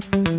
Exciting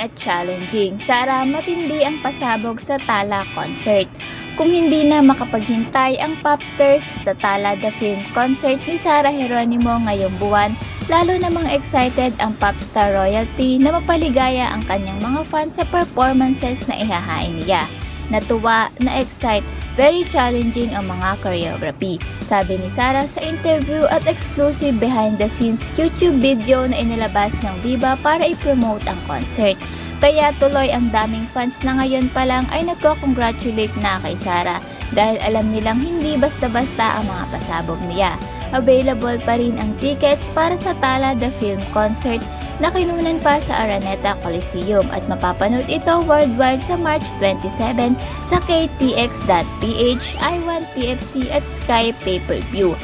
at challenging. Sara, matindi ang pasabog sa Tala concert. Kung hindi na makapaghintay ang Popsters sa Tala The Film Concert ni Sara Geronimo ngayong buwan, lalo namang excited ang Popstar Royalty na mapaligaya ang kanyang mga fans sa performances na ihahain niya. Natuwa, na-excite, very challenging ang mga choreography. Sabi ni Sara sa interview at exclusive behind the scenes YouTube video na inilabas ng Viva para i-promote ang concert. Kaya tuloy ang daming fans na ngayon pa lang ay nagko-congratulate na kay Sara dahil alam nilang hindi basta-basta ang mga pasabog niya. Available pa rin ang tickets para sa Tala The Film Concert na kinunan pa sa Araneta Coliseum at mapapanood ito worldwide sa March 27 sa ktx.ph, i1 TFC at Sky Pay-Per-View.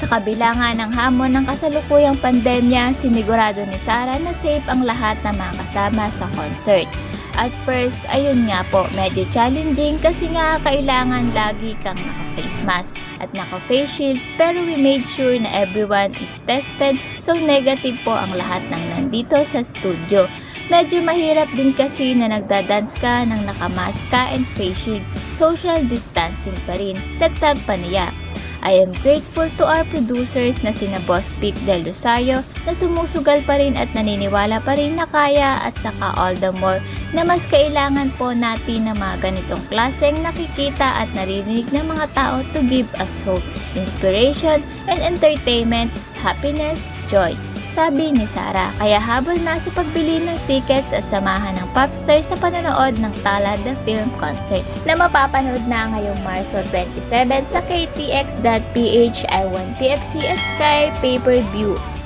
Sa kabila nga ng hamon ng kasalukuyang pandemya, sinigurado ni Sara na safe ang lahat ng mga kasama sa concert. At first, ayun nga po, medyo challenging kasi nga kailangan lagi kang naka-face mask at naka-face shield pero we made sure na everyone is tested so negative po ang lahat ng nandito sa studio. Medyo mahirap din kasi na nagdadance ka ng nakamask ka and face shield. Social distancing pa rin. Dagdag pa niya. I am grateful to our producers na sina Boss Pic Del Rosario na sumusugal pa rin at naniniwala pa rin na kaya at saka all the more na mas kailangan po natin ng mga ganitong klaseng nakikita at naririnig ng mga tao to give us hope, inspiration, and entertainment, happiness, joy. Sabi ni Sara, kaya habol na sa pagbili ng tickets at samahan ng popstar sa panonood ng Tala The Film Concert na mapapanood na ngayong Marso 27 sa ktx.ph, i1 TFC at Sky Pay-Per-View.